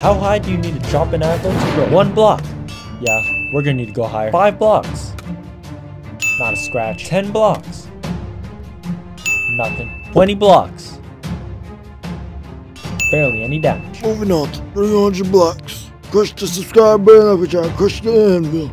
How high do you need to drop an anvil to grow? One block. Yeah, we're gonna need to go higher. Five blocks. Not a scratch. Ten blocks. Nothing. Twenty blocks. Barely any damage. Moving on to 300 blocks. Push the subscribe button up, y'all. Push the anvil.